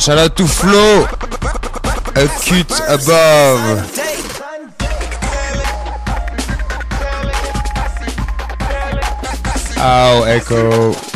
Shout to Flo. Acute above. Ow, echo.